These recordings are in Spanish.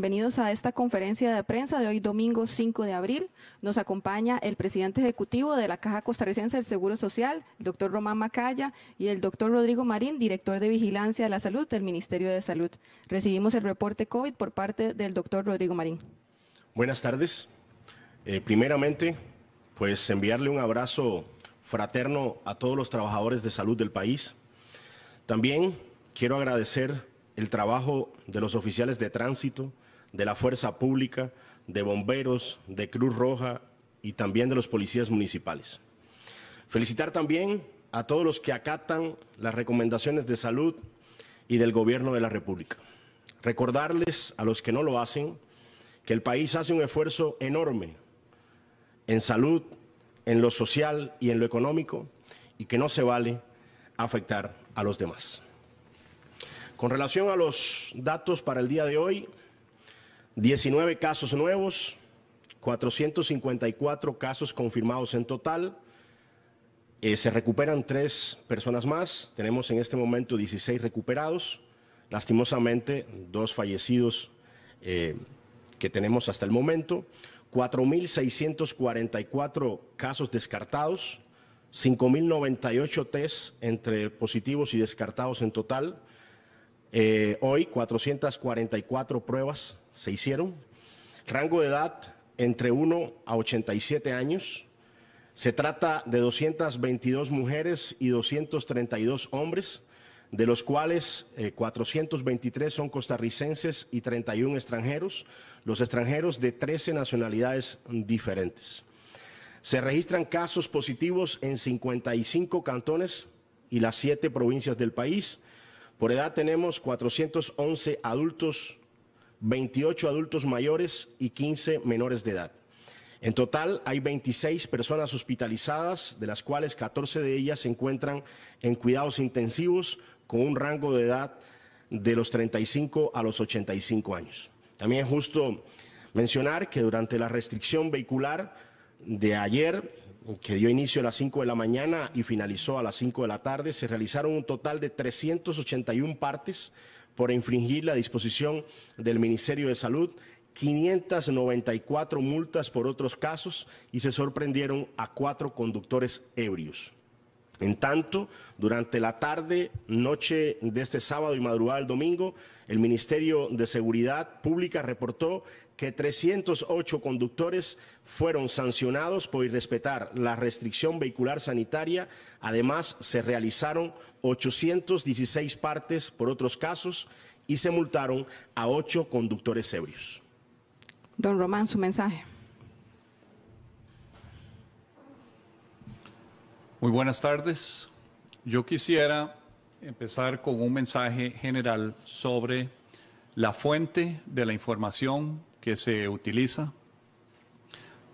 Bienvenidos a esta conferencia de prensa de hoy domingo 5 de abril. Nos acompaña el presidente ejecutivo de la Caja Costarricense del Seguro Social, el doctor Román Macaya, y el doctor Rodrigo Marín, director de Vigilancia de la Salud del Ministerio de Salud. Recibimos el reporte COVID por parte del doctor Rodrigo Marín. Buenas tardes. Eh, primeramente, pues enviarle un abrazo fraterno a todos los trabajadores de salud del país. También quiero agradecer el trabajo de los oficiales de tránsito, de la Fuerza Pública, de bomberos, de Cruz Roja y también de los policías municipales. Felicitar también a todos los que acatan las recomendaciones de salud y del Gobierno de la República. Recordarles a los que no lo hacen que el país hace un esfuerzo enorme en salud, en lo social y en lo económico y que no se vale afectar a los demás. Con relación a los datos para el día de hoy, 19 casos nuevos, 454 casos confirmados en total. Eh, se recuperan tres personas más. Tenemos en este momento 16 recuperados. Lastimosamente, dos fallecidos eh, que tenemos hasta el momento. 4.644 casos descartados. 5.098 test entre positivos y descartados en total. Eh, hoy 444 pruebas se hicieron. Rango de edad entre 1 a 87 años. Se trata de 222 mujeres y 232 hombres, de los cuales 423 eh, son costarricenses y 31 extranjeros, los extranjeros de 13 nacionalidades diferentes. Se registran casos positivos en 55 cantones y las siete provincias del país por edad tenemos 411 adultos, 28 adultos mayores y 15 menores de edad. En total hay 26 personas hospitalizadas, de las cuales 14 de ellas se encuentran en cuidados intensivos con un rango de edad de los 35 a los 85 años. También es justo mencionar que durante la restricción vehicular de ayer que dio inicio a las 5 de la mañana y finalizó a las 5 de la tarde, se realizaron un total de 381 partes por infringir la disposición del Ministerio de Salud, 594 multas por otros casos y se sorprendieron a cuatro conductores ebrios. En tanto, durante la tarde, noche de este sábado y madrugada del domingo, el Ministerio de Seguridad Pública reportó que 308 conductores fueron sancionados por irrespetar la restricción vehicular sanitaria. Además, se realizaron 816 partes por otros casos y se multaron a ocho conductores ebrios. Don Román, su mensaje. Muy buenas tardes. Yo quisiera empezar con un mensaje general sobre la fuente de la información que se utiliza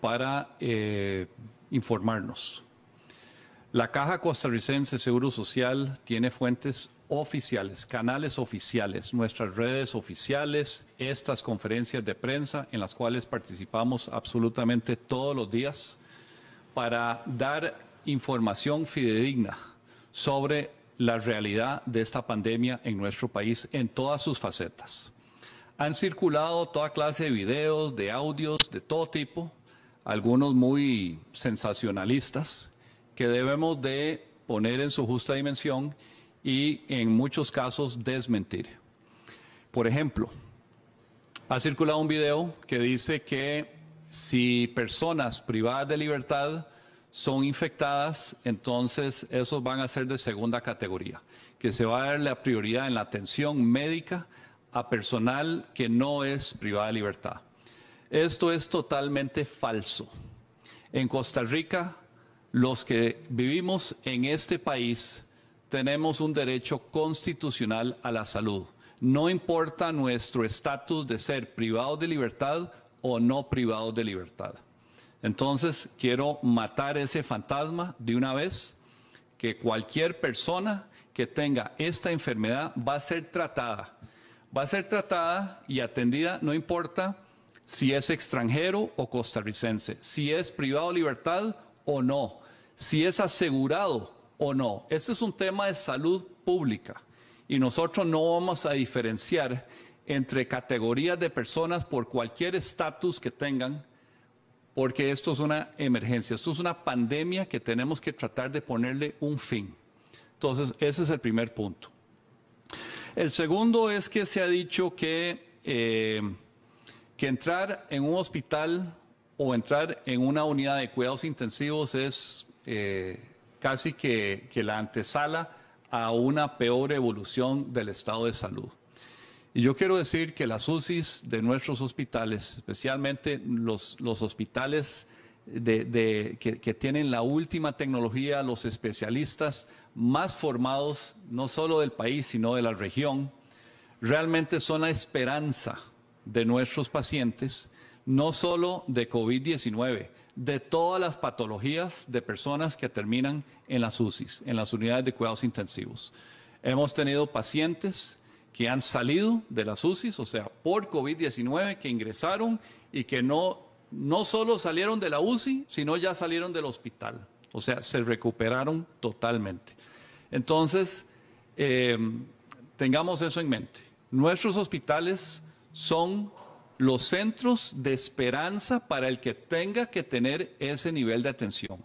para eh, informarnos. La Caja Costarricense Seguro Social tiene fuentes oficiales, canales oficiales, nuestras redes oficiales, estas conferencias de prensa en las cuales participamos absolutamente todos los días para dar información fidedigna sobre la realidad de esta pandemia en nuestro país en todas sus facetas. Han circulado toda clase de videos, de audios, de todo tipo, algunos muy sensacionalistas, que debemos de poner en su justa dimensión y en muchos casos desmentir. Por ejemplo, ha circulado un video que dice que si personas privadas de libertad son infectadas, entonces esos van a ser de segunda categoría, que se va a dar la prioridad en la atención médica a personal que no es privada de libertad. Esto es totalmente falso. En Costa Rica, los que vivimos en este país tenemos un derecho constitucional a la salud. No importa nuestro estatus de ser privados de libertad o no privados de libertad. Entonces, quiero matar ese fantasma de una vez, que cualquier persona que tenga esta enfermedad va a ser tratada. Va a ser tratada y atendida, no importa si es extranjero o costarricense, si es privado de libertad o no, si es asegurado o no. Este es un tema de salud pública y nosotros no vamos a diferenciar entre categorías de personas por cualquier estatus que tengan, porque esto es una emergencia, esto es una pandemia que tenemos que tratar de ponerle un fin. Entonces, ese es el primer punto. El segundo es que se ha dicho que, eh, que entrar en un hospital o entrar en una unidad de cuidados intensivos es eh, casi que, que la antesala a una peor evolución del estado de salud. Y yo quiero decir que las UCIs de nuestros hospitales, especialmente los, hospitales que, tienen la última tecnología, los especialistas más formados, no solo del país, sino de la región, realmente son la esperanza de nuestros pacientes, no solo de COVID-19, de todas las patologías de personas que terminan en las UCIs, en las unidades de cuidados intensivos. Hemos tenido pacientes que han salido de las UCIs, o sea, por COVID-19, que ingresaron y que no, no solo salieron de la UCI, sino ya salieron del hospital. O sea, se recuperaron totalmente. Entonces, eh, tengamos eso en mente. Nuestros hospitales son los centros de esperanza para el que tenga que tener ese nivel de atención.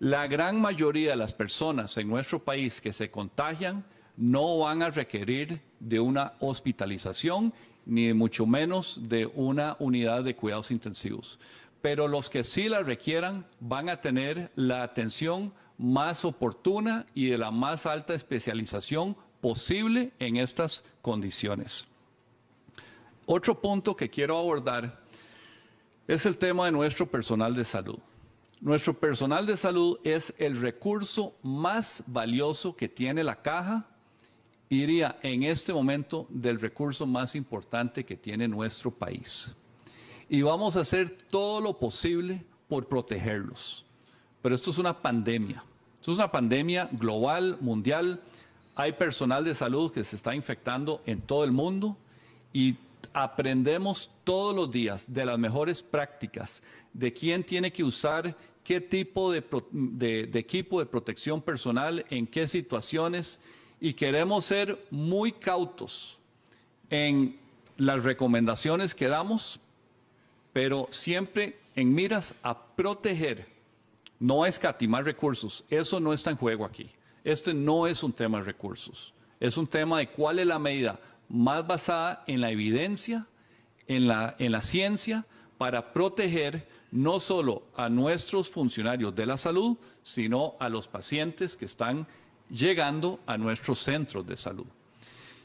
La gran mayoría de las personas en nuestro país que se contagian no van a requerir de una hospitalización ni mucho menos de una unidad de cuidados intensivos. Pero los que sí la requieran van a tener la atención más oportuna y de la más alta especialización posible en estas condiciones. Otro punto que quiero abordar es el tema de nuestro personal de salud. Nuestro personal de salud es el recurso más valioso que tiene la caja iría en este momento del recurso más importante que tiene nuestro país. Y vamos a hacer todo lo posible por protegerlos. Pero esto es una pandemia. Esto es una pandemia global, mundial. Hay personal de salud que se está infectando en todo el mundo y aprendemos todos los días de las mejores prácticas, de quién tiene que usar qué tipo de, de equipo de protección personal, en qué situaciones y queremos ser muy cautos en las recomendaciones que damos, pero siempre en miras a proteger, no a escatimar recursos. Eso no está en juego aquí. Este no es un tema de recursos. Es un tema de cuál es la medida más basada en la evidencia, en la, en la ciencia, para proteger no solo a nuestros funcionarios de la salud, sino a los pacientes que están llegando a nuestros centros de salud.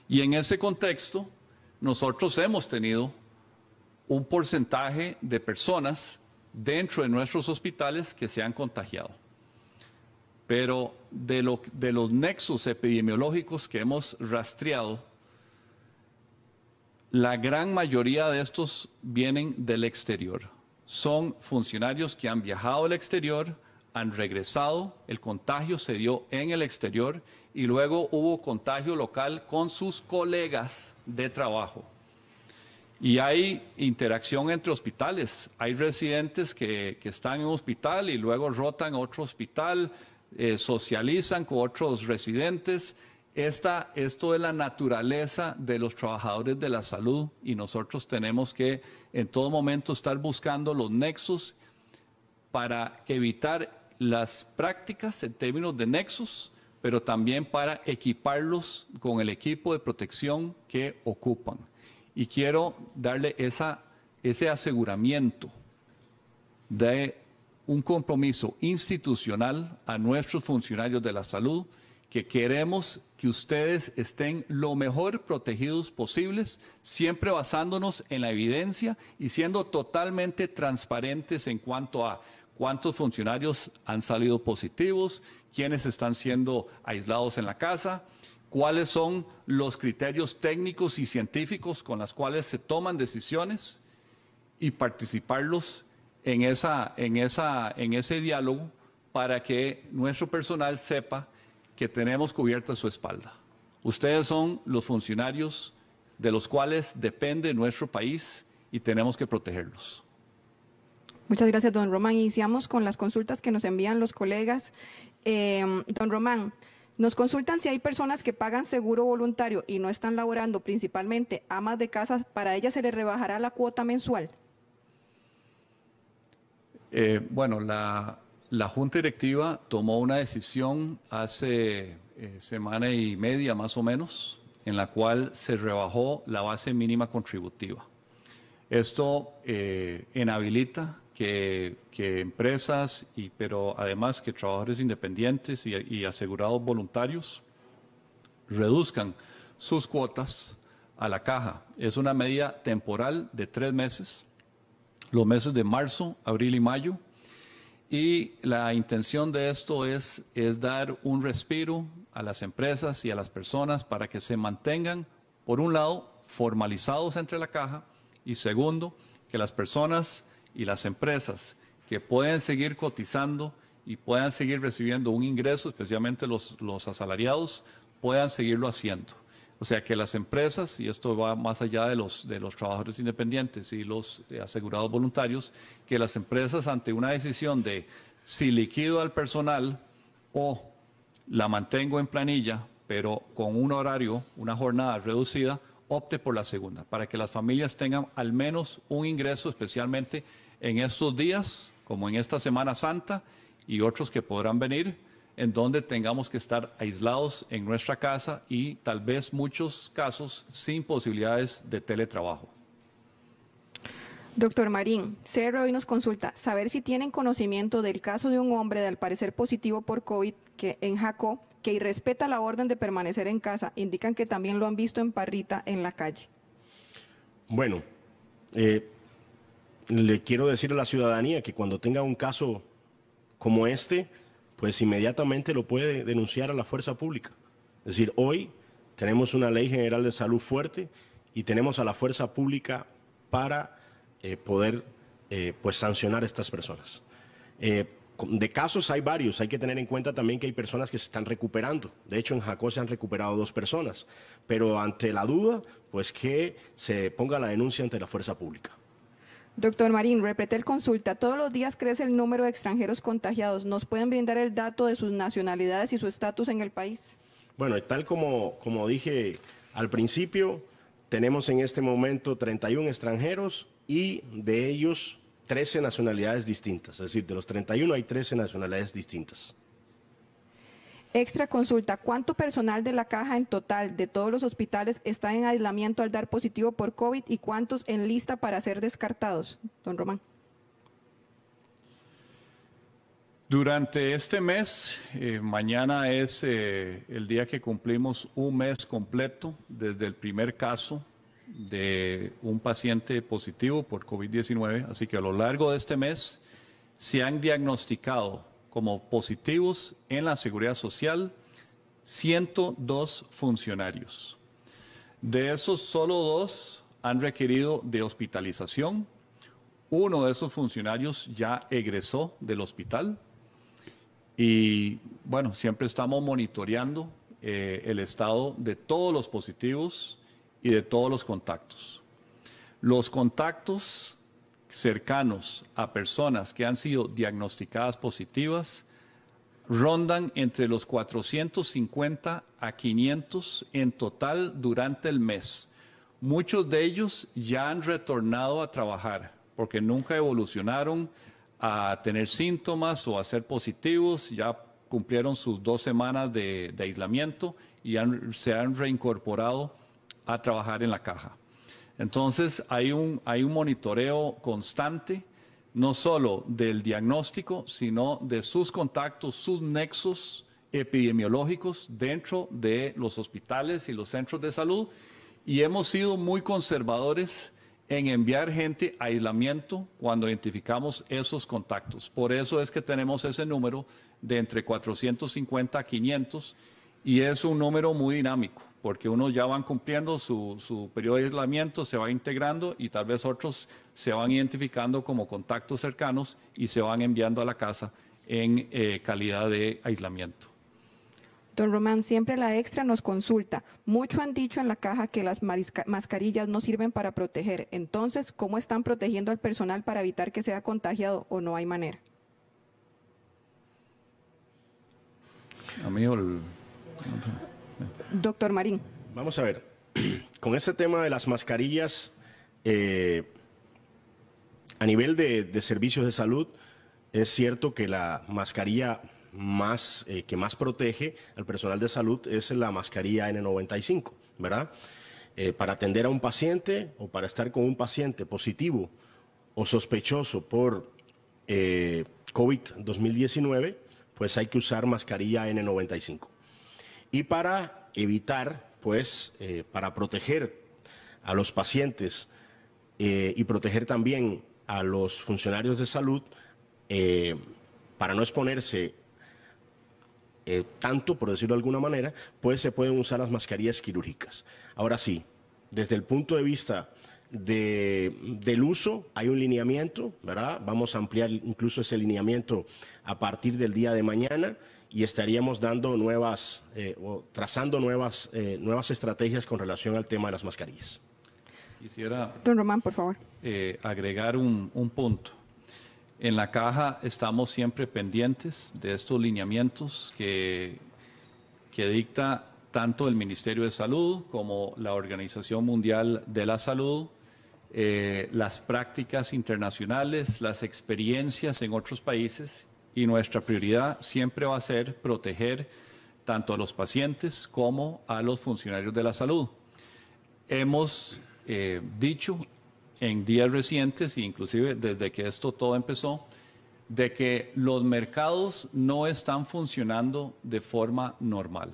Y en ese contexto, nosotros hemos tenido un porcentaje de personas dentro de nuestros hospitales que se han contagiado. Pero de, lo, de los nexos epidemiológicos que hemos rastreado, la gran mayoría de estos vienen del exterior. Son funcionarios que han viajado al exterior, han regresado, el contagio se dio en el exterior y luego hubo contagio local con sus colegas de trabajo. Y hay interacción entre hospitales. Hay residentes que, están en un hospital y luego rotan a otro hospital, eh, socializan con otros residentes. Esta, esto es la naturaleza de los trabajadores de la salud y nosotros tenemos que en todo momento estar buscando los nexos para evitar las prácticas en términos de nexos, pero también para equiparlos con el equipo de protección que ocupan. Y quiero darle ese aseguramiento de un compromiso institucional a nuestros funcionarios de la salud, que queremos que ustedes estén lo mejor protegidos posibles, siempre basándonos en la evidencia y siendo totalmente transparentes en cuanto a cuántos funcionarios han salido positivos, quiénes están siendo aislados en la casa, cuáles son los criterios técnicos y científicos con los cuales se toman decisiones y participarlos en, en ese diálogo para que nuestro personal sepa que tenemos cubierta su espalda. Ustedes son los funcionarios de los cuales depende nuestro país y tenemos que protegerlos. Muchas gracias, don Román. Iniciamos con las consultas que nos envían los colegas. Em, don Román, Nos consultan si hay personas que pagan seguro voluntario y no están laborando, principalmente amas de casa, ¿para ellas se les rebajará la cuota mensual? Eh, bueno, la, Junta Directiva tomó una decisión hace eh, semana y media más o menos, en la cual se rebajó la base mínima contributiva. Esto eh, que, empresas, y, pero además que trabajadores independientes y, asegurados voluntarios reduzcan sus cuotas a la caja. Es una medida temporal de tres meses, los meses de marzo, abril y mayo. Y la intención de esto es, es dar un respiro a las empresas y a las personas para que se mantengan, por un lado, formalizados entre la caja y segundo, que las personas y las empresas que pueden seguir cotizando y puedan seguir recibiendo un ingreso, especialmente los, los asalariados, puedan seguirlo haciendo. O sea, que las empresas, y esto va más allá de los, de los trabajadores independientes y los eh, asegurados voluntarios, que las empresas ante una decisión de si liquido al personal o la mantengo en planilla, pero con un horario, una jornada reducida, opte por la segunda, para que las familias tengan al menos un ingreso, especialmente en estos días, como en esta Semana Santa y otros que podrán venir, en donde tengamos que estar aislados en nuestra casa y tal vez muchos casos sin posibilidades de teletrabajo. Doctor Marín, CR hoy nos consulta saber si tienen conocimiento del caso de un hombre de al parecer positivo por COVID que en Jacó que irrespeta la orden de permanecer en casa. Indican que también lo han visto en Parrita en la calle. Bueno, eh, le quiero decir a la ciudadanía que cuando tenga un caso como este, pues inmediatamente lo puede denunciar a la fuerza pública. Es decir, hoy tenemos una ley general de salud fuerte y tenemos a la fuerza pública para eh, poder eh, pues sancionar a estas personas. Eh, de casos hay varios, hay que tener en cuenta también que hay personas que se están recuperando. De hecho, en Jacó se han recuperado dos personas, pero ante la duda, pues que se ponga la denuncia ante la fuerza pública. Doctor Marín, Repretel consulta, todos los días crece el número de extranjeros contagiados. ¿Nos pueden brindar el dato de sus nacionalidades y su estatus en el país? Bueno, tal como, como dije al principio, tenemos en este momento 31 extranjeros y de ellos 13 nacionalidades distintas. Es decir, de los 31 hay 13 nacionalidades distintas. Extra consulta, ¿cuánto personal de la caja en total de todos los hospitales está en aislamiento al dar positivo por COVID y cuántos en lista para ser descartados? Don Román. Durante este mes, eh, mañana es eh, el día que cumplimos un mes completo desde el primer caso de un paciente positivo por COVID-19, así que a lo largo de este mes se han diagnosticado como positivos en la seguridad social 102 funcionarios. De esos, solo dos han requerido de hospitalización. Uno de esos funcionarios ya egresó del hospital. Y bueno, siempre estamos monitoreando eh, el estado de todos los positivos y de todos los contactos. Los contactos cercanos a personas que han sido diagnosticadas positivas rondan entre los 450 a 500 en total durante el mes. Muchos de ellos ya han retornado a trabajar porque nunca evolucionaron a tener síntomas o a ser positivos, ya cumplieron sus dos semanas de, aislamiento y se han reincorporado a trabajar en la caja. Entonces hay un, hay un monitoreo constante, no solo del diagnóstico, sino de sus contactos, sus nexos epidemiológicos dentro de los hospitales y los centros de salud. Y hemos sido muy conservadores en enviar gente a aislamiento cuando identificamos esos contactos. Por eso es que tenemos ese número de entre 450 a 500 y es un número muy dinámico porque unos ya van cumpliendo su, periodo de aislamiento, se va integrando y tal vez otros se van identificando como contactos cercanos y se van enviando a la casa en eh, calidad de aislamiento. Don Román, siempre la extra nos consulta. Mucho han dicho en la caja que las mascarillas no sirven para proteger. Entonces, ¿cómo están protegiendo al personal para evitar que sea contagiado o no hay manera? Amigo, el Doctor Marín. Vamos a ver, con este tema de las mascarillas, eh, a nivel de, servicios de salud, es cierto que la mascarilla más, eh, que más protege al personal de salud es la mascarilla N95, ¿verdad? Eh, para atender a un paciente o para estar con un paciente positivo o sospechoso por COVID-2019, pues hay que usar mascarilla N95. Y para evitar, pues, eh, para proteger a los pacientes eh, y proteger también a los funcionarios de salud, eh, para no exponerse tanto, por decirlo de alguna manera, pues se pueden usar las mascarillas quirúrgicas. Ahora sí, desde el punto de vista del uso, hay un lineamiento, ¿verdad? Vamos a ampliar incluso ese lineamiento a partir del día de mañana y estaríamos dando nuevas eh, o trazando nuevas, eh, nuevas estrategias con relación al tema de las mascarillas. Quisiera Don Román, por favor. Eh, agregar un, un punto. En la caja estamos siempre pendientes de estos lineamientos que, que dicta tanto el Ministerio de Salud como la Organización Mundial de la Salud, las prácticas internacionales, las experiencias en otros países y nuestra prioridad siempre va a ser proteger tanto a los pacientes como a los funcionarios de la salud. Hemos eh, dicho en días recientes, inclusive desde que esto todo empezó, de que los mercados no están funcionando de forma normal.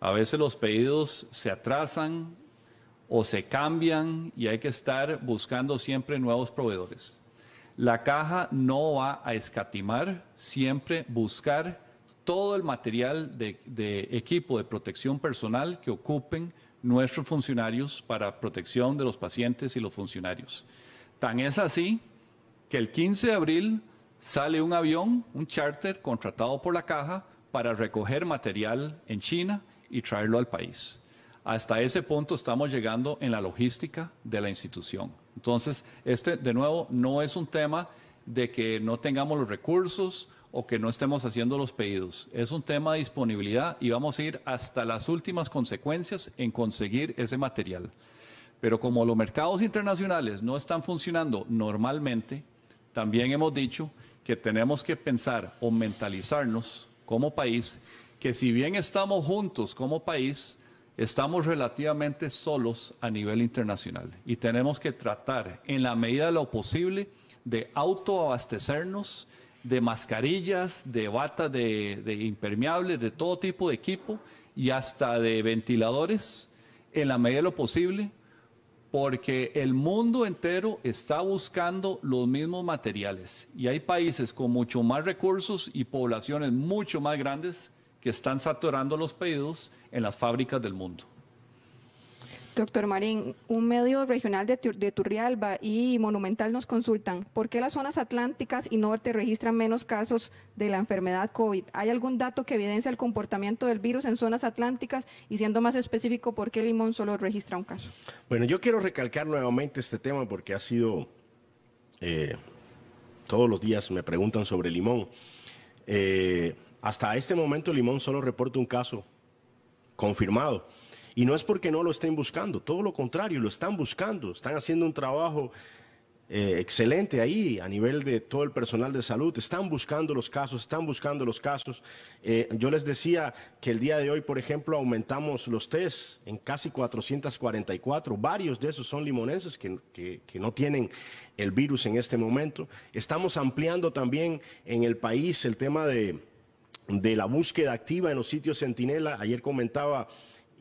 A veces los pedidos se atrasan o se cambian y hay que estar buscando siempre nuevos proveedores. La caja no va a escatimar, siempre buscar todo el material de, equipo de protección personal que ocupen nuestros funcionarios para protección de los pacientes y los funcionarios. Tan es así que el 15 de abril sale un avión, un charter contratado por la caja para recoger material en China y traerlo al país. Hasta ese punto estamos llegando en la logística de la institución. Entonces, este, de nuevo, no es un tema de que no tengamos los recursos o que no estemos haciendo los pedidos. Es un tema de disponibilidad y vamos a ir hasta las últimas consecuencias en conseguir ese material. Pero como los mercados internacionales no están funcionando normalmente, también hemos dicho que tenemos que pensar o mentalizarnos como país que si bien estamos juntos como país, estamos relativamente solos a nivel internacional y tenemos que tratar en la medida de lo posible de autoabastecernos de mascarillas, de batas de, de impermeables, de todo tipo de equipo y hasta de ventiladores en la medida de lo posible porque el mundo entero está buscando los mismos materiales. Y hay países con mucho más recursos y poblaciones mucho más grandes que están saturando los pedidos en las fábricas del mundo. Doctor Marín, un medio regional de, Turrialba y Monumental nos consultan, ¿por qué las zonas atlánticas y norte registran menos casos de la enfermedad COVID? ¿Hay algún dato que evidencia el comportamiento del virus en zonas atlánticas? Y siendo más específico, ¿por qué Limón solo registra un caso? Bueno, yo quiero recalcar nuevamente este tema porque ha sido, eh, todos los días me preguntan sobre Limón. Eh, hasta este momento Limón solo reporta un caso confirmado. Y no es porque no lo estén buscando, todo lo contrario, lo están buscando, están haciendo un trabajo eh, excelente ahí a nivel de todo el personal de salud, están buscando los casos, están buscando los casos. Eh, yo les decía que el día de hoy, por ejemplo, aumentamos los test en casi 444, varios de esos son limonenses que, que no tienen el virus en este momento. Estamos ampliando también en el país el tema de de la búsqueda activa en los sitios Centinela. Ayer comentaba,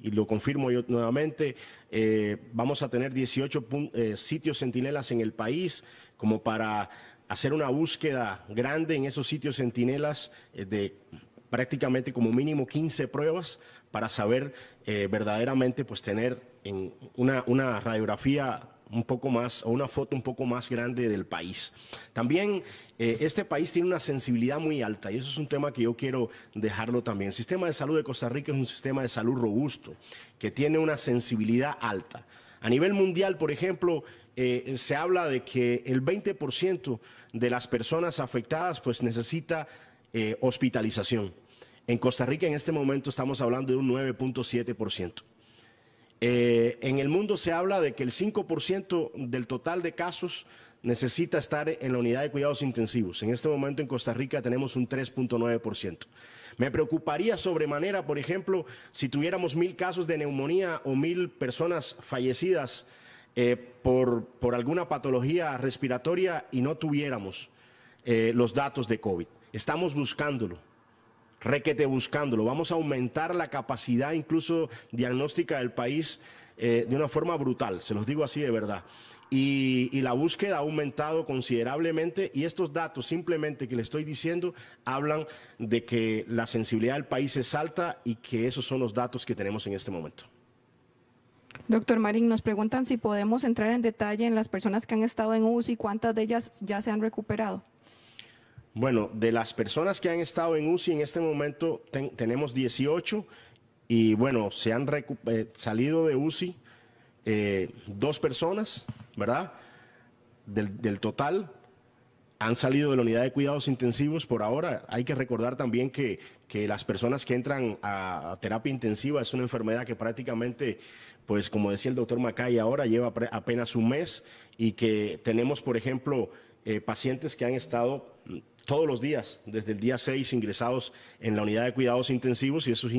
y lo confirmo yo nuevamente, eh, vamos a tener 18 eh, sitios Centinelas en el país como para hacer una búsqueda grande en esos sitios Centinelas eh, de prácticamente como mínimo 15 pruebas para saber verdaderamente pues tener en una, una radiografía un poco más, o una foto un poco más grande del país. También eh, este país tiene una sensibilidad muy alta y eso es un tema que yo quiero dejarlo también. El sistema de salud de Costa Rica es un sistema de salud robusto, que tiene una sensibilidad alta. A nivel mundial, por ejemplo, eh, se habla de que el 20% de las personas afectadas pues necesita eh, hospitalización. En Costa Rica en este momento estamos hablando de un 9.7%. Eh, en el mundo se habla de que el 5% del total de casos necesita estar en la unidad de cuidados intensivos. En este momento en Costa Rica tenemos un 3.9%. Me preocuparía sobremanera, por ejemplo, si tuviéramos mil casos de neumonía o mil personas fallecidas eh, por, alguna patología respiratoria y no tuviéramos eh, los datos de COVID. Estamos buscándolo, requete buscándolo. Vamos a aumentar la capacidad incluso diagnóstica del país eh, de una forma brutal, se los digo así de verdad. Y, la búsqueda ha aumentado considerablemente y estos datos simplemente que le estoy diciendo hablan de que la sensibilidad del país es alta y que esos son los datos que tenemos en este momento. Doctor Marín, nos preguntan si podemos entrar en detalle en las personas que han estado en UCI, cuántas de ellas ya se han recuperado. Bueno, de las personas que han estado en UCI en este momento tenemos 18 y bueno, se han eh, salido de UCI eh, dos personas, ¿verdad? Del, total han salido de la unidad de cuidados intensivos por ahora. Hay que recordar también que, las personas que entran a, terapia intensiva es una enfermedad que prácticamente, pues como decía el doctor Macay, ahora lleva apenas un mes y que tenemos, por ejemplo, eh, pacientes que han estado todos los días, desde el día 6, ingresados en la unidad de cuidados intensivos y eso es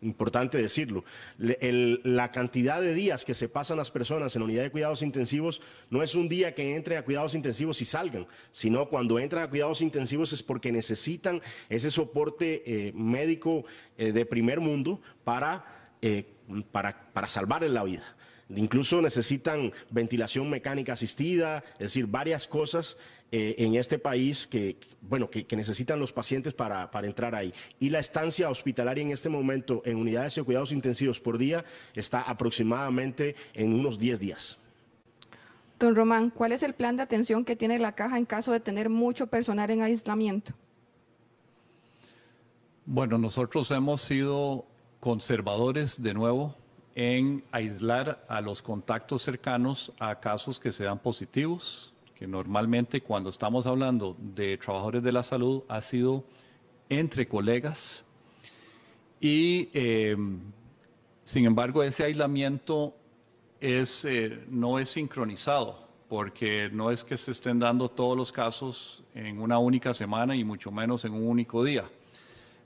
importante decirlo. la cantidad de días que se pasan las personas en la unidad de cuidados intensivos no es un día que entren a cuidados intensivos y salgan, sino cuando entran a cuidados intensivos es porque necesitan ese soporte eh, médico eh, de primer mundo para, eh, para, para salvarles la vida. Incluso necesitan ventilación mecánica asistida, es decir, varias cosas eh, en este país que, bueno, que, necesitan los pacientes para, entrar ahí. Y la estancia hospitalaria en este momento en unidades de cuidados intensivos por día está aproximadamente en unos 10 días. Don Román, ¿cuál es el plan de atención que tiene la caja en caso de tener mucho personal en aislamiento? Bueno, nosotros hemos sido conservadores de nuevo en aislar a los contactos cercanos a casos que sean positivos, que normalmente cuando estamos hablando de trabajadores de la salud ha sido entre colegas y eh, sin embargo ese aislamiento es, eh, no es sincronizado porque no es que se estén dando todos los casos en una única semana y mucho menos en un único día.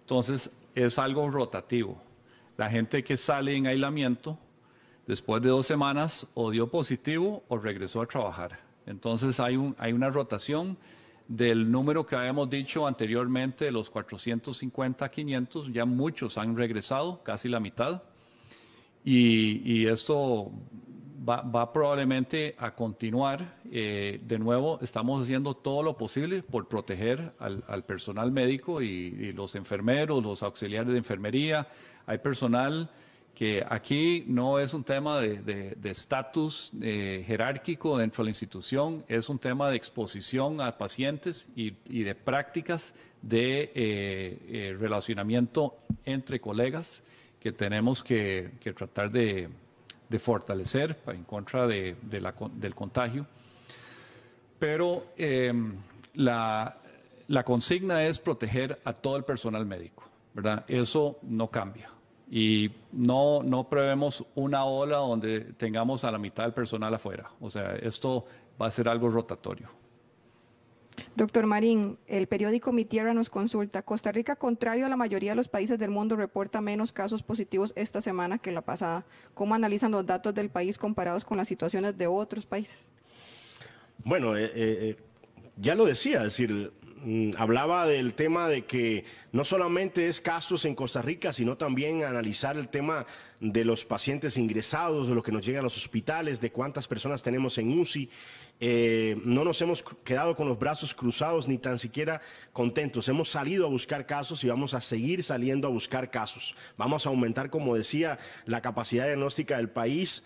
Entonces es algo rotativo. La gente que sale en aislamiento, después de dos semanas, o dio positivo o regresó a trabajar. Entonces hay, un, hay una rotación del número que habíamos dicho anteriormente, de los 450 500, ya muchos han regresado, casi la mitad. Y, esto va, probablemente a continuar. Eh, de nuevo, estamos haciendo todo lo posible por proteger al, personal médico y, los enfermeros, los auxiliares de enfermería, hay personal que aquí no es un tema de estatus eh, jerárquico dentro de la institución, es un tema de exposición a pacientes y, de prácticas de eh, relacionamiento entre colegas que tenemos que, tratar de, fortalecer en contra de, del contagio. Pero em, la, la consigna es proteger a todo el personal médico, ¿verdad? Eso no cambia y no, no prevemos una ola donde tengamos a la mitad del personal afuera. O sea, esto va a ser algo rotatorio. Doctor Marín, el periódico Mi Tierra nos consulta. Costa Rica, contrario a la mayoría de los países del mundo, reporta menos casos positivos esta semana que la pasada. ¿Cómo analizan los datos del país comparados con las situaciones de otros países? Bueno, eh, eh, ya lo decía, es decir, hablaba del tema de que no solamente es casos en Costa Rica, sino también analizar el tema de los pacientes ingresados, de lo que nos llega a los hospitales, de cuántas personas tenemos en UCI. Eh, no nos hemos quedado con los brazos cruzados ni tan siquiera contentos. Hemos salido a buscar casos y vamos a seguir saliendo a buscar casos. Vamos a aumentar, como decía, la capacidad diagnóstica del país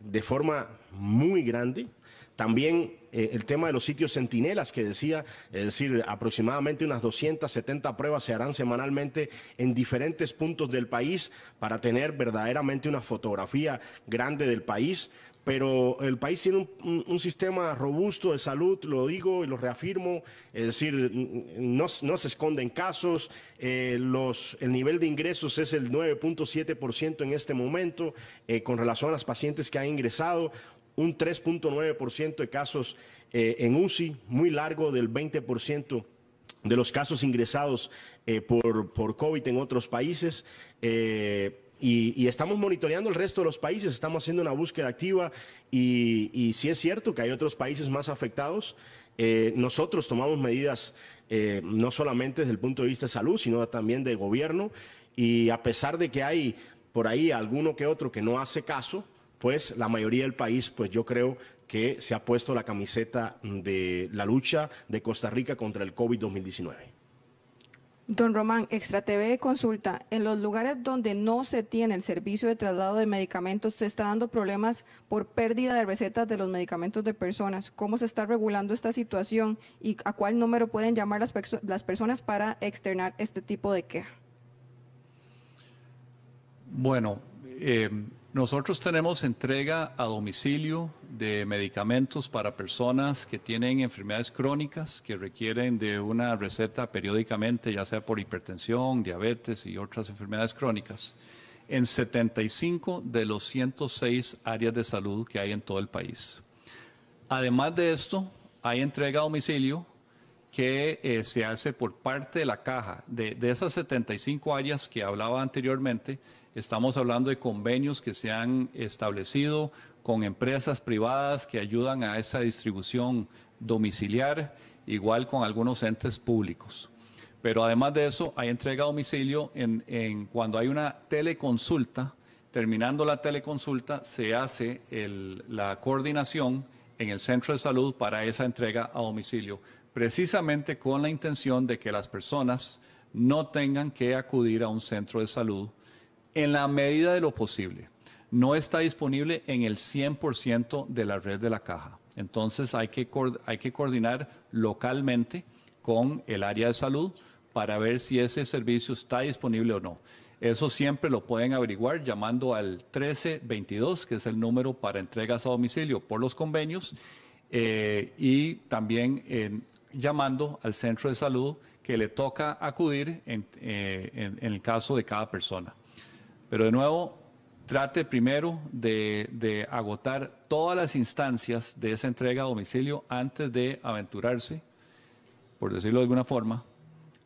de forma muy grande. También eh, el tema de los sitios centinelas que decía, es decir, aproximadamente unas 270 pruebas se harán semanalmente en diferentes puntos del país para tener verdaderamente una fotografía grande del país, pero el país tiene un, sistema robusto de salud, lo digo y lo reafirmo, es decir, no, se esconden casos, eh, el nivel de ingresos es el 9.7% en este momento eh, con relación a las pacientes que han ingresado, un 3.9% de casos eh, en UCI, muy largo del 20% de los casos ingresados por, por, COVID en otros países. Y, estamos monitoreando el resto de los países, estamos haciendo una búsqueda activa y, y sí es cierto que hay otros países más afectados. Eh, nosotros tomamos medidas eh, no solamente desde el punto de vista de salud, sino también de gobierno y a pesar de que hay por ahí alguno que otro que no hace caso, pues la mayoría del país, pues yo creo que se ha puesto la camiseta de la lucha de Costa Rica contra el COVID-2019. Don Román, Extra TV consulta, en los lugares donde no se tiene el servicio de traslado de medicamentos, se está dando problemas por pérdida de recetas de los medicamentos de personas. ¿Cómo se está regulando esta situación y a cuál número pueden llamar las, las personas para externar este tipo de queja? Bueno, eh, nosotros tenemos entrega a domicilio de medicamentos para personas que tienen enfermedades crónicas que requieren de una receta periódicamente, ya sea por hipertensión, diabetes y otras enfermedades crónicas, en 75 de los 106 áreas de salud que hay en todo el país. Además de esto, hay entrega a domicilio que eh, se hace por parte de la caja. De, de esas 75 áreas que hablaba anteriormente, Estamos hablando de convenios que se han establecido con empresas privadas que ayudan a esa distribución domiciliar, igual con algunos entes públicos. Pero además de eso, hay entrega a domicilio en, cuando hay una teleconsulta. Terminando la teleconsulta, se hace la coordinación en el centro de salud para esa entrega a domicilio, precisamente con la intención de que las personas no tengan que acudir a un centro de salud en la medida de lo posible. No está disponible en el 100% de la red de la caja. Entonces hay que, hay que coordinar localmente con el área de salud para ver si ese servicio está disponible o no. Eso siempre lo pueden averiguar llamando al 1322, que es el número para entregas a domicilio por los convenios, eh, y también llamando al centro de salud que le toca acudir en eh, el caso de cada persona. Pero de nuevo, trate primero de, agotar todas las instancias de esa entrega a domicilio antes de aventurarse, por decirlo de alguna forma,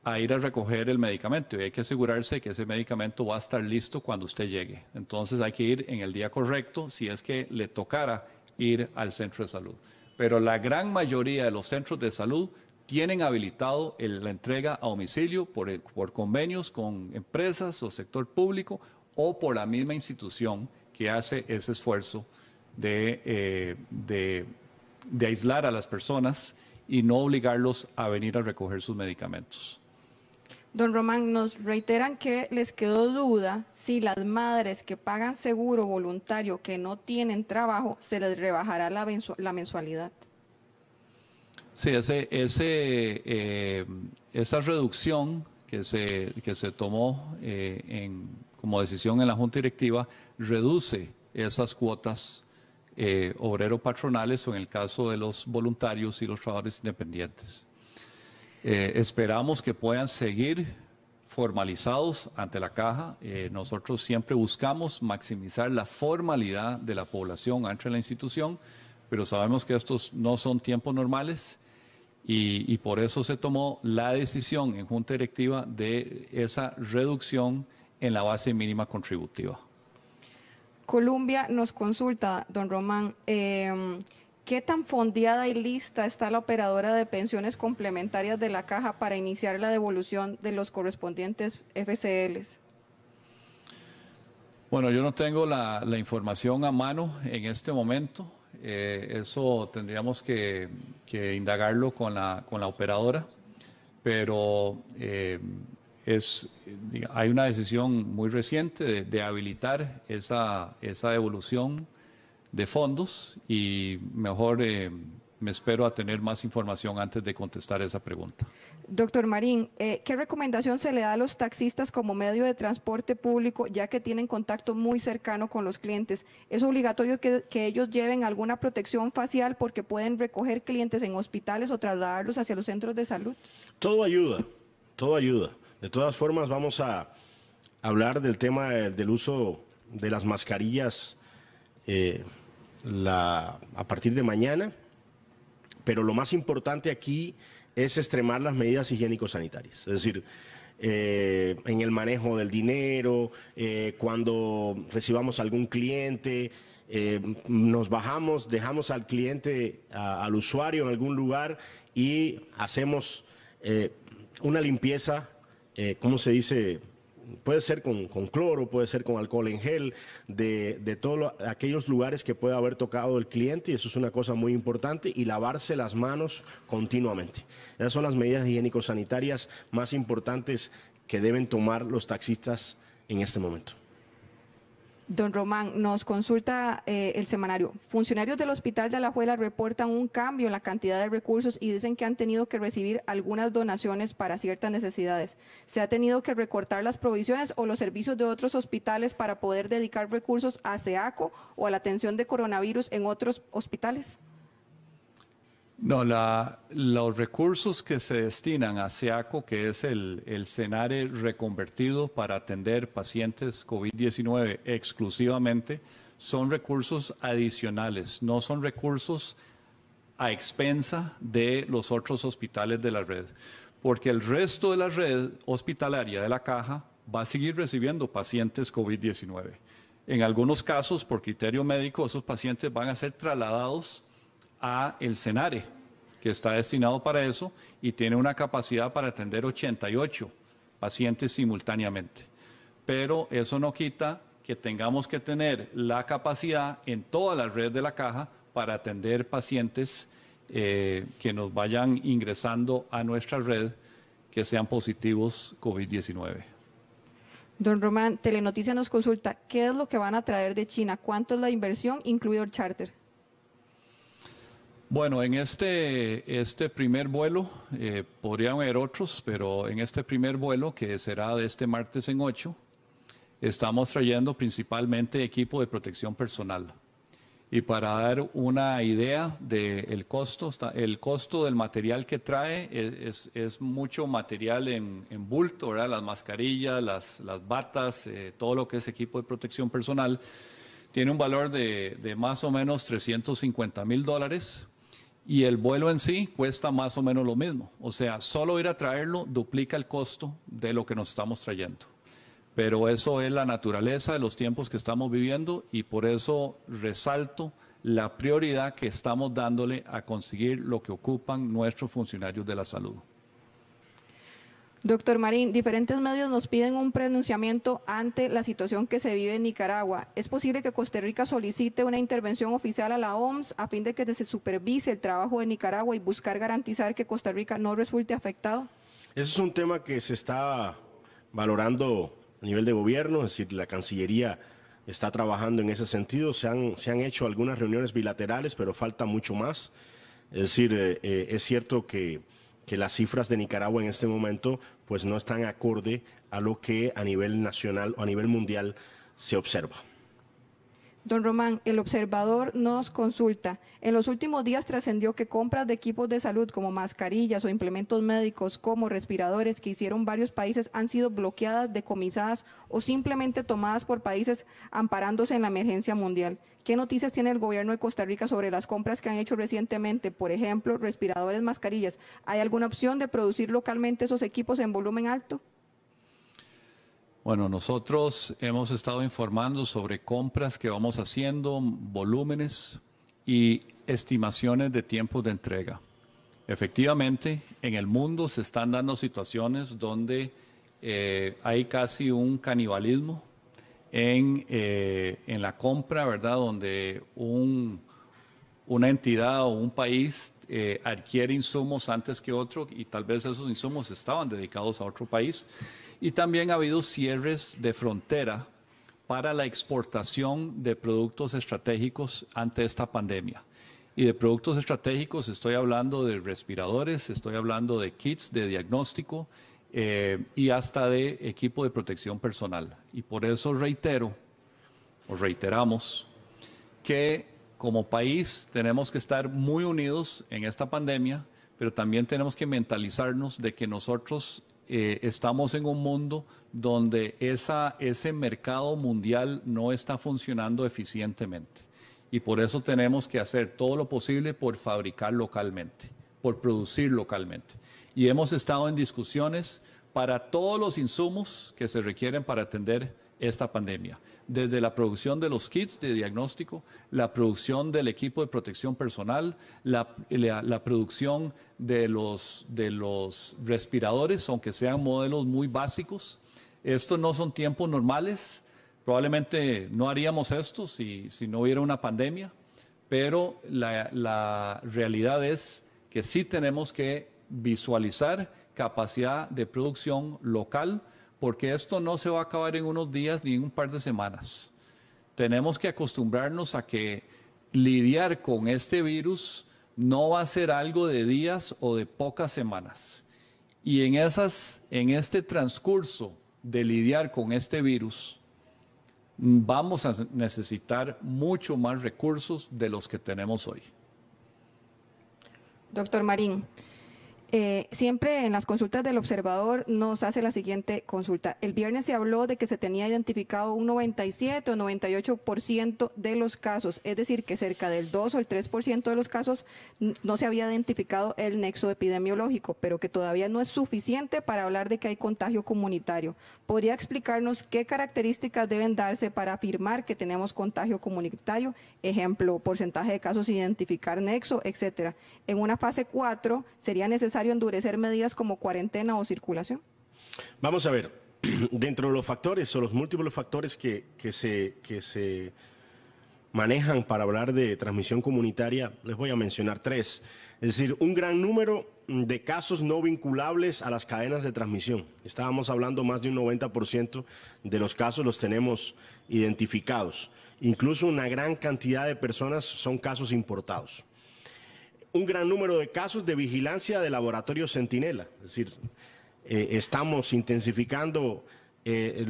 a ir a recoger el medicamento. Y hay que asegurarse que ese medicamento va a estar listo cuando usted llegue. Entonces hay que ir en el día correcto si es que le tocara ir al centro de salud. Pero la gran mayoría de los centros de salud tienen habilitado la entrega a domicilio por, convenios con empresas o sector público o por la misma institución que hace ese esfuerzo eh, de, de, aislar a las personas y no obligarlos a venir a recoger sus medicamentos. Don Román, nos reiteran que les quedó duda si las madres que pagan seguro voluntario que no tienen trabajo, se les rebajará la, mensualidad. Sí, ese, ese, eh, esa reducción que se, que se tomó eh, como decisión en la Junta Directiva, reduce esas cuotas eh, obrero-patronales o en el caso de los voluntarios y los trabajadores independientes. Eh, esperamos que puedan seguir formalizados ante la caja. Eh, nosotros siempre buscamos maximizar la formalidad de la población ante la institución, pero sabemos que estos no son tiempos normales y, por eso se tomó la decisión en Junta Directiva de esa reducción en la base mínima contributiva. Colombia nos consulta, don Román, em, ¿qué tan fondeada y lista está la operadora de pensiones complementarias de la caja para iniciar la devolución de los correspondientes FCLs? Bueno, yo no tengo la, información a mano en este momento. Eh, eso tendríamos que, indagarlo con la, operadora, pero eh, es, hay una decisión muy reciente de, habilitar esa, devolución de fondos y mejor eh, me espero a tener más información antes de contestar esa pregunta. Doctor Marín, eh, ¿qué recomendación se le da a los taxistas como medio de transporte público, ya que tienen contacto muy cercano con los clientes? ¿Es obligatorio que, que, ellos lleven alguna protección facial porque pueden recoger clientes en hospitales o trasladarlos hacia los centros de salud? Todo ayuda, todo ayuda. De todas formas, vamos a hablar del tema del uso de las mascarillas eh, a partir de mañana, pero lo más importante aquí es extremar las medidas higiénico-sanitarias. Es decir, eh, en el manejo del dinero, eh, cuando recibamos algún cliente, nos bajamos, dejamos al cliente, al usuario en algún lugar y hacemos una limpieza, ¿cómo se dice? Puede ser con, cloro, puede ser con alcohol en gel, de, todos aquellos lugares que pueda haber tocado el cliente, y eso es una cosa muy importante, y lavarse las manos continuamente. Esas son las medidas higiénico-sanitarias más importantes que deben tomar los taxistas en este momento. Don Román, nos consulta eh, el semanario. Funcionarios del Hospital de Alajuela reportan un cambio en la cantidad de recursos y dicen que han tenido que recibir algunas donaciones para ciertas necesidades. ¿Se ha tenido que recortar las provisiones o los servicios de otros hospitales para poder dedicar recursos a SEACO o a la atención de coronavirus en otros hospitales? No, la, los recursos que se destinan a SEACO, que es el, el reconvertido para atender pacientes COVID-19 exclusivamente, son recursos adicionales, no son recursos a expensa de los otros hospitales de la red, porque el resto de la red hospitalaria de la caja va a seguir recibiendo pacientes COVID-19. En algunos casos, por criterio médico, esos pacientes van a ser trasladados a el CENARE, que está destinado para eso y tiene una capacidad para atender 88 pacientes simultáneamente. Pero eso no quita que tengamos que tener la capacidad en toda la red de la caja para atender pacientes eh, que nos vayan ingresando a nuestra red que sean positivos COVID-19. Don Román, Telenoticia nos consulta, ¿qué es lo que van a traer de China? ¿Cuánto es la inversión, incluido el charter? Bueno, en este, este primer vuelo, eh, podrían haber otros, pero en este primer vuelo, que será de este martes en 8, estamos trayendo principalmente equipo de protección personal. Y para dar una idea del costo, el costo del material que trae es, es, mucho material en, en bulto, ¿verdad? las mascarillas, las, las batas, eh, todo lo que es equipo de protección personal, tiene un valor de, de más o menos 350 mil dólares y el vuelo en sí cuesta más o menos lo mismo. O sea, solo ir a traerlo duplica el costo de lo que nos estamos trayendo. Pero eso es la naturaleza de los tiempos que estamos viviendo y por eso resalto la prioridad que estamos dándole a conseguir lo que ocupan nuestros funcionarios de la salud. Doctor Marín, diferentes medios nos piden un pronunciamiento ante la situación que se vive en Nicaragua. ¿Es posible que Costa Rica solicite una intervención oficial a la OMS a fin de que se supervise el trabajo de Nicaragua y buscar garantizar que Costa Rica no resulte afectado? Ese es un tema que se está valorando a nivel de gobierno, es decir, la Cancillería está trabajando en ese sentido. Se han, se han hecho algunas reuniones bilaterales, pero falta mucho más. Es decir, eh, eh, es cierto que que las cifras de Nicaragua en este momento pues no están acorde a lo que a nivel nacional o a nivel mundial se observa. Don Román, el observador nos consulta. En los últimos días trascendió que compras de equipos de salud como mascarillas o implementos médicos como respiradores que hicieron varios países han sido bloqueadas, decomisadas o simplemente tomadas por países amparándose en la emergencia mundial. ¿Qué noticias tiene el gobierno de Costa Rica sobre las compras que han hecho recientemente? Por ejemplo, respiradores, mascarillas. ¿Hay alguna opción de producir localmente esos equipos en volumen alto? Bueno, nosotros hemos estado informando sobre compras que vamos haciendo, volúmenes y estimaciones de tiempos de entrega. Efectivamente, en el mundo se están dando situaciones donde eh, hay casi un canibalismo en, eh, en, la compra, ¿verdad? Donde un, una entidad o un país eh, adquiere insumos antes que otro y tal vez esos insumos estaban dedicados a otro país y también ha habido cierres de frontera para la exportación de productos estratégicos ante esta pandemia. Y de productos estratégicos estoy hablando de respiradores, estoy hablando de kits de diagnóstico eh, y hasta de equipo de protección personal. Y por eso reitero, o reiteramos, que como país tenemos que estar muy unidos en esta pandemia, pero también tenemos que mentalizarnos de que nosotros eh, estamos en un mundo donde ese mercado mundial no está funcionando eficientemente y por eso tenemos que hacer todo lo posible por fabricar localmente, por producir localmente. Y hemos estado en discusiones para todos los insumos que se requieren para atender esta pandemia, desde la producción de los kits de diagnóstico, la producción del equipo de protección personal, la, la, producción de los, de los respiradores, aunque sean modelos muy básicos. Estos no son tiempos normales, Probablemente no haríamos esto si, no hubiera una pandemia, pero la, realidad es que sí tenemos que visualizar capacidad de producción local, porque esto no se va a acabar en unos días ni en un par de semanas. Tenemos que acostumbrarnos a que lidiar con este virus no va a ser algo de días o de pocas semanas. Y en, esas, en este transcurso de lidiar con este virus, vamos a necesitar mucho más recursos de los que tenemos hoy. Doctor Marín, eh, siempre en las consultas del observador nos hace la siguiente consulta. El viernes se habló de que se tenía identificado un 97 o 98% de los casos, es decir, que cerca del 2 o el 3% de los casos no se había identificado el nexo epidemiológico, pero que todavía no es suficiente para hablar de que hay contagio comunitario. ¿Podría explicarnos qué características deben darse para afirmar que tenemos contagio comunitario? Ejemplo, porcentaje de casos identificar nexo, etcétera. En una fase 4 sería necesario endurecer medidas como cuarentena o circulación? Vamos a ver, dentro de los factores o los múltiples factores que, se, que se manejan para hablar de transmisión comunitaria, les voy a mencionar tres. Es decir, un gran número de casos no vinculables a las cadenas de transmisión. Estábamos hablando más de un 90% de los casos los tenemos identificados. Incluso una gran cantidad de personas son casos importados un gran número de casos de vigilancia de laboratorio Centinela. Es decir, eh, estamos intensificando eh,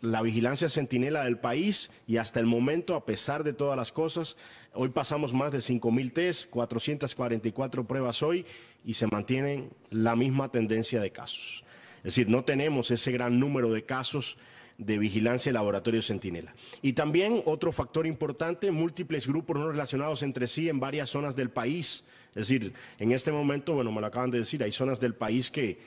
la vigilancia Centinela del país y hasta el momento, a pesar de todas las cosas, hoy pasamos más de 5.000 test, 444 pruebas hoy y se mantiene la misma tendencia de casos. Es decir, no tenemos ese gran número de casos de vigilancia de laboratorio Centinela. Y también otro factor importante, múltiples grupos no relacionados entre sí en varias zonas del país. Es decir, en este momento, bueno, me lo acaban de decir, hay zonas del país que,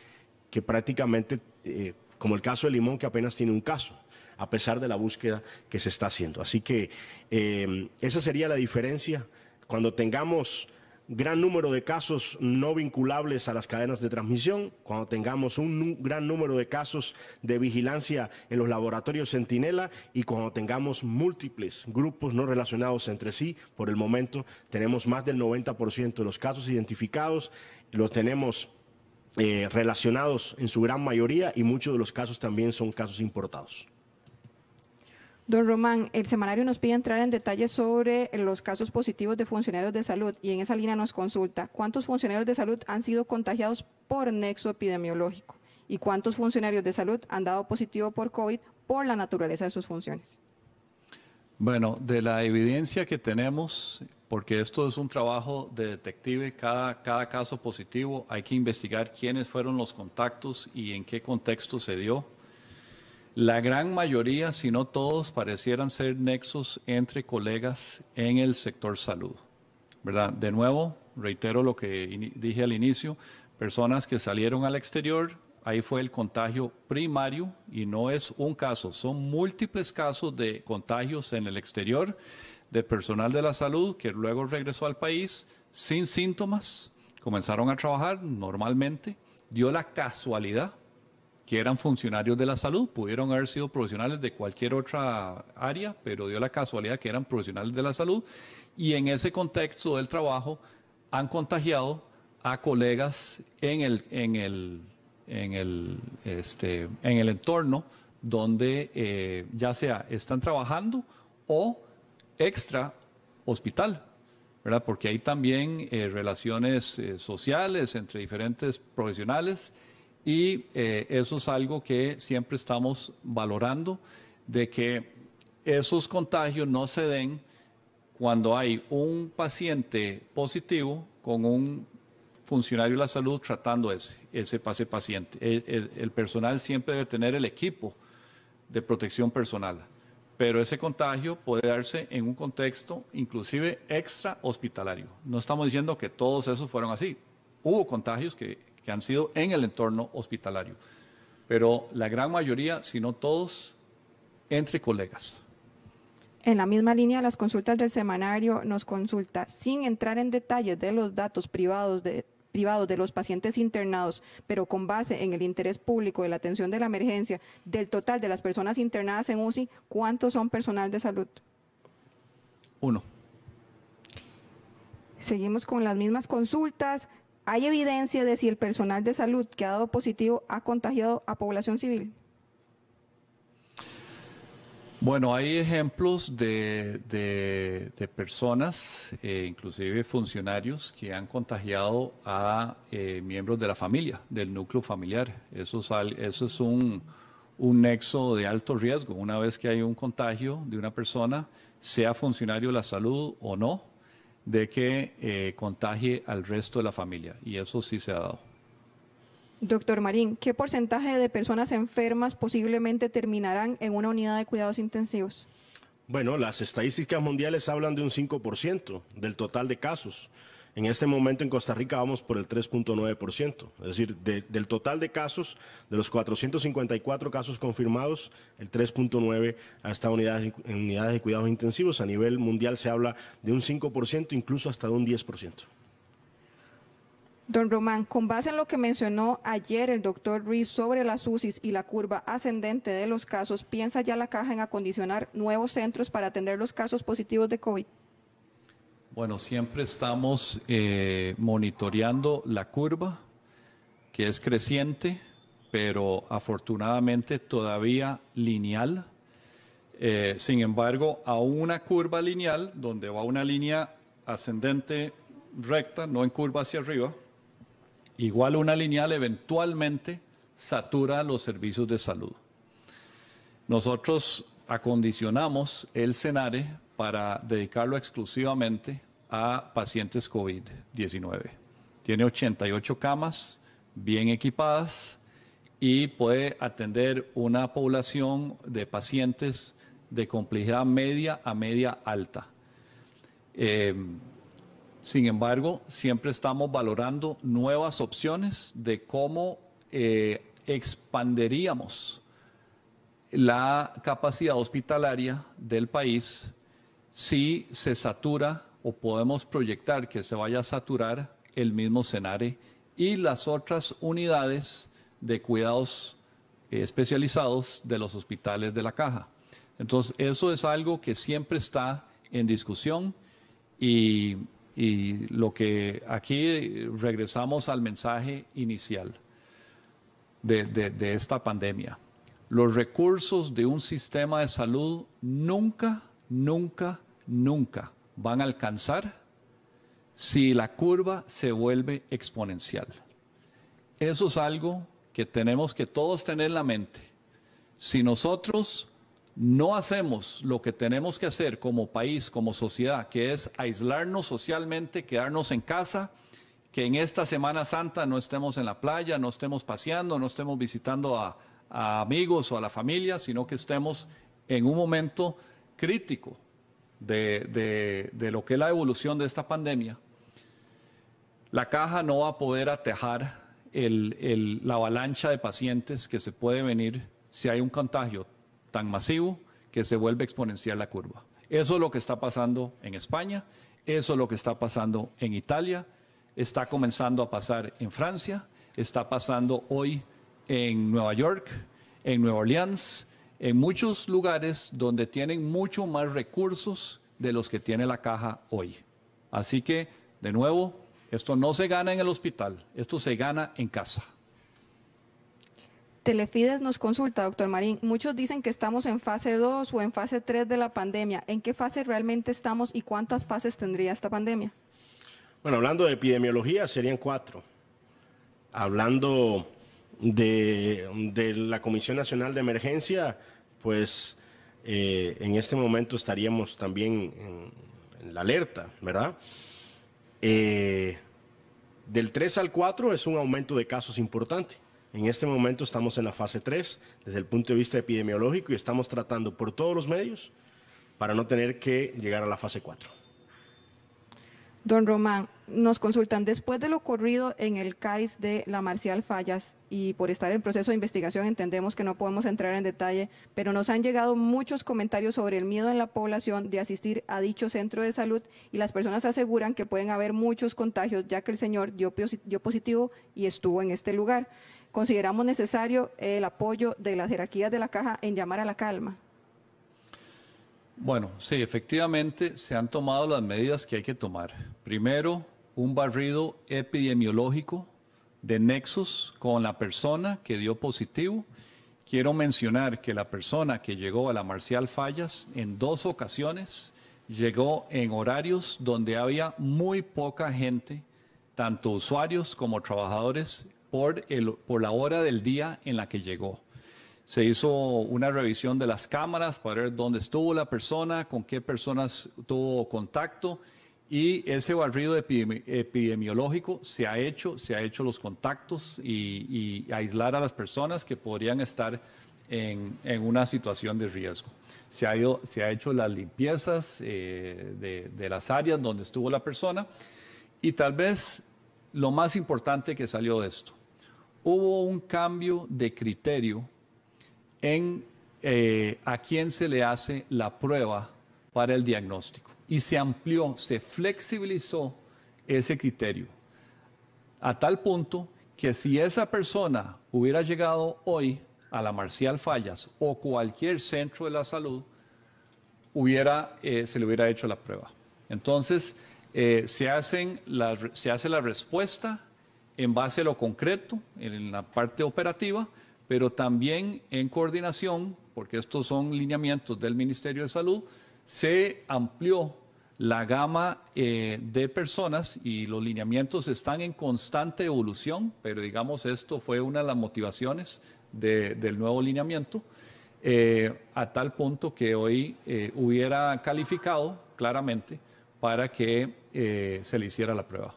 que prácticamente, eh, como el caso de Limón, que apenas tiene un caso a pesar de la búsqueda que se está haciendo. Así que eh, esa sería la diferencia. Cuando tengamos gran número de casos no vinculables a las cadenas de transmisión, cuando tengamos un gran número de casos de vigilancia en los laboratorios Centinela y cuando tengamos múltiples grupos no relacionados entre sí, por el momento tenemos más del 90% de los casos identificados, los tenemos eh, relacionados en su gran mayoría y muchos de los casos también son casos importados. Don Román, el semanario nos pide entrar en detalles sobre los casos positivos de funcionarios de salud y en esa línea nos consulta cuántos funcionarios de salud han sido contagiados por nexo epidemiológico y cuántos funcionarios de salud han dado positivo por COVID por la naturaleza de sus funciones. Bueno, de la evidencia que tenemos, porque esto es un trabajo de detective, cada, cada caso positivo hay que investigar quiénes fueron los contactos y en qué contexto se dio la gran mayoría, si no todos, parecieran ser nexos entre colegas en el sector salud. ¿Verdad? De nuevo, reitero lo que dije al inicio, personas que salieron al exterior, ahí fue el contagio primario y no es un caso, son múltiples casos de contagios en el exterior de personal de la salud que luego regresó al país sin síntomas, comenzaron a trabajar normalmente, dio la casualidad que eran funcionarios de la salud, pudieron haber sido profesionales de cualquier otra área, pero dio la casualidad que eran profesionales de la salud y en ese contexto del trabajo han contagiado a colegas en el, en el, en el, este, en el entorno donde eh, ya sea están trabajando o extra hospital. ¿verdad? Porque hay también eh, relaciones eh, sociales entre diferentes profesionales y eh, eso es algo que siempre estamos valorando, de que esos contagios no se den cuando hay un paciente positivo con un funcionario de la salud tratando ese, ese pase paciente. El, personal siempre debe tener el equipo de protección personal, pero ese contagio puede darse en un contexto inclusive extra hospitalario. No estamos diciendo que todos esos fueron así. Hubo contagios que, que han sido en el entorno hospitalario, pero la gran mayoría, si no todos, entre colegas. En la misma línea, las consultas del semanario nos consulta, sin entrar en detalles de los datos privados de, privados de los pacientes internados, pero con base en el interés público de la atención de la emergencia, del total de las personas internadas en UCI, ¿cuántos son personal de salud? Uno. Seguimos con las mismas consultas. ¿Hay evidencia de si el personal de salud que ha dado positivo ha contagiado a población civil? Bueno, hay ejemplos de, personas, eh, inclusive funcionarios, que han contagiado a eh, miembros de la familia, del núcleo familiar. Eso es, eso es un, nexo de alto riesgo. Una vez que hay un contagio de una persona, sea funcionario de la salud o no, de que eh, contagie al resto de la familia. Y eso sí se ha dado. Doctor Marín, ¿qué porcentaje de personas enfermas posiblemente terminarán en una unidad de cuidados intensivos? Bueno, las estadísticas mundiales hablan de un 5% del total de casos. En este momento en Costa Rica vamos por el 3.9%. Es decir, del total de casos, de los 454 casos confirmados, el 3.9 hasta unidades, en unidades de cuidados intensivos. A nivel mundial se habla de un 5%, incluso hasta de un 10%. Don Román, con base en lo que mencionó ayer el doctor Ruiz sobre las UCIs y la curva ascendente de los casos, ¿piensa ya la caja en acondicionar nuevos centros para atender los casos positivos de COVID? Bueno, siempre estamos eh, monitoreando la curva, que es creciente, pero afortunadamente todavía lineal. Eh, sin embargo, a una curva lineal, donde va una línea ascendente recta, no en curva hacia arriba, igual una lineal eventualmente satura los servicios de salud. Nosotros acondicionamos el CENARE para dedicarlo exclusivamente a pacientes COVID-19. Tiene 88 camas bien equipadas y puede atender una población de pacientes de complejidad media a media alta. Eh, sin embargo, siempre estamos valorando nuevas opciones de cómo eh, expanderíamos la capacidad hospitalaria del país si se satura o podemos proyectar que se vaya a saturar el mismo CENARE y las otras unidades de cuidados eh, especializados de los hospitales de la caja. Entonces, eso es algo que siempre está en discusión y y lo que aquí regresamos al mensaje inicial de, esta pandemia. Los recursos de un sistema de salud nunca, nunca, nunca van a alcanzar si la curva se vuelve exponencial. Eso es algo que tenemos que todos tener en la mente. Si nosotros no hacemos lo que tenemos que hacer como país, como sociedad, que es aislarnos socialmente, quedarnos en casa, que en esta Semana Santa no estemos en la playa, no estemos paseando, no estemos visitando a, amigos o a la familia, sino que estemos en un momento crítico de, lo que es la evolución de esta pandemia, la caja no va a poder atejar la avalancha de pacientes que se puede venir si hay un contagio tan masivo que se vuelve exponencial la curva. Eso es lo que está pasando en España, eso es lo que está pasando en Italia, está comenzando a pasar en Francia, está pasando hoy en Nueva York, en Nueva Orleans, en muchos lugares donde tienen mucho más recursos de los que tiene la caja hoy. Así que, de nuevo, esto no se gana en el hospital, esto se gana en casa. Telefides nos consulta, doctor Marín. Muchos dicen que estamos en fase 2 o en fase 3 de la pandemia. ¿En qué fase realmente estamos y cuántas fases tendría esta pandemia? Bueno, hablando de epidemiología, serían cuatro. Hablando de, la Comisión Nacional de Emergencia, pues eh, en este momento estaríamos también en, la alerta, ¿verdad? Eh, del 3 al 4 es un aumento de casos importante. En este momento estamos en la fase 3 desde el punto de vista epidemiológico y estamos tratando por todos los medios para no tener que llegar a la fase 4. Don Román, nos consultan, después de lo ocurrido en el CAIS de la Marcial Fallas y por estar en proceso de investigación entendemos que no podemos entrar en detalle, pero nos han llegado muchos comentarios sobre el miedo en la población de asistir a dicho centro de salud y las personas aseguran que pueden haber muchos contagios ya que el señor dio, positivo y estuvo en este lugar consideramos necesario el apoyo de las jerarquías de la caja en llamar a la calma. Bueno, sí, efectivamente se han tomado las medidas que hay que tomar. Primero, un barrido epidemiológico de nexos con la persona que dio positivo. Quiero mencionar que la persona que llegó a la Marcial Fallas en dos ocasiones llegó en horarios donde había muy poca gente, tanto usuarios como trabajadores por, el, por la hora del día en la que llegó. Se hizo una revisión de las cámaras para ver dónde estuvo la persona, con qué personas tuvo contacto y ese barrido epidemiológico se ha hecho, se ha hecho los contactos y, aislar a las personas que podrían estar en, una situación de riesgo. Se ha, hecho las limpiezas eh, de, de las áreas donde estuvo la persona y tal vez lo más importante que salió de esto, hubo un cambio de criterio en eh, a quién se le hace la prueba para el diagnóstico y se amplió, se flexibilizó ese criterio a tal punto que si esa persona hubiera llegado hoy a la Marcial Fallas o cualquier centro de la salud, hubiera, eh, se le hubiera hecho la prueba. Entonces, eh, se, hacen se hace la respuesta en base a lo concreto, en la parte operativa, pero también en coordinación, porque estos son lineamientos del Ministerio de Salud, se amplió la gama eh, de personas y los lineamientos están en constante evolución, pero digamos esto fue una de las motivaciones del nuevo lineamiento, eh, a tal punto que hoy eh, hubiera calificado claramente para que se le hiciera la prueba.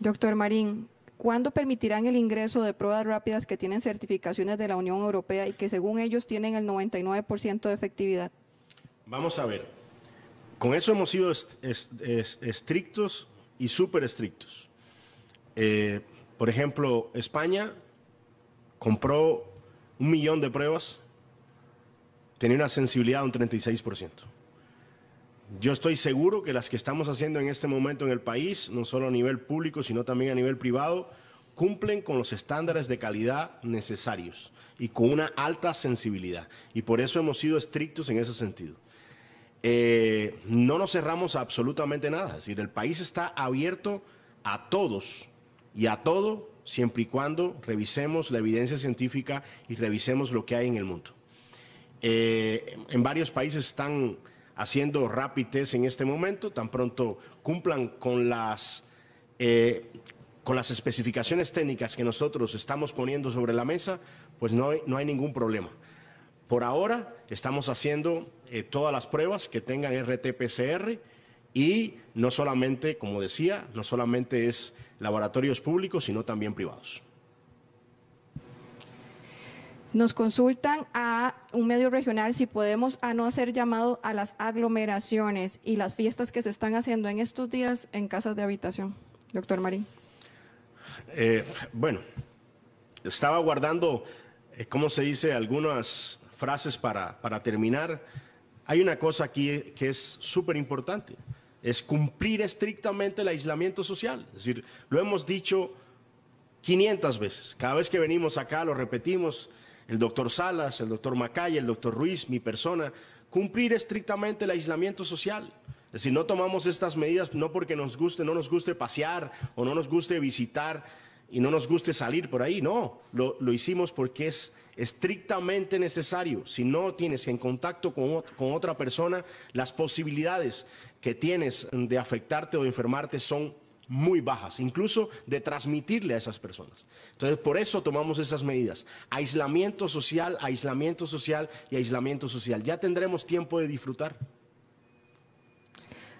Doctor Marín, ¿cuándo permitirán el ingreso de pruebas rápidas que tienen certificaciones de la Unión Europea y que según ellos tienen el 99% de efectividad? Vamos a ver, con eso hemos sido estrictos y súper estrictos. Eh, por ejemplo, España compró un millón de pruebas, tenía una sensibilidad de un 36%. Yo estoy seguro que las que estamos haciendo en este momento en el país, no solo a nivel público, sino también a nivel privado, cumplen con los estándares de calidad necesarios y con una alta sensibilidad. Y por eso hemos sido estrictos en ese sentido. Eh, no nos cerramos absolutamente nada. Es decir, el país está abierto a todos y a todo siempre y cuando revisemos la evidencia científica y revisemos lo que hay en el mundo. Eh, en varios países están haciendo rapid en este momento, tan pronto cumplan con las, eh, con las especificaciones técnicas que nosotros estamos poniendo sobre la mesa, pues no no hay ningún problema. Por ahora estamos haciendo eh, todas las pruebas que tengan RT-PCR y no solamente, como decía, no solamente es laboratorios públicos, sino también privados. Nos consultan a un medio regional si podemos a no hacer llamado a las aglomeraciones y las fiestas que se están haciendo en estos días en casas de habitación. Doctor Marín. Eh, bueno, estaba guardando, eh, ¿cómo se dice?, algunas frases para, para terminar. Hay una cosa aquí que es súper importante, es cumplir estrictamente el aislamiento social. Es decir, lo hemos dicho 500 veces. Cada vez que venimos acá lo repetimos el doctor Salas, el doctor Macaya, el doctor Ruiz, mi persona, cumplir estrictamente el aislamiento social. Es decir, no tomamos estas medidas no porque nos guste, no nos guste pasear o no nos guste visitar y no nos guste salir por ahí, no, lo, lo hicimos porque es estrictamente necesario. Si no tienes en contacto con, con, otra persona, las posibilidades que tienes de afectarte o de enfermarte son muy bajas, incluso de transmitirle a esas personas. Entonces, por eso tomamos esas medidas. Aislamiento social, aislamiento social y aislamiento social. Ya tendremos tiempo de disfrutar.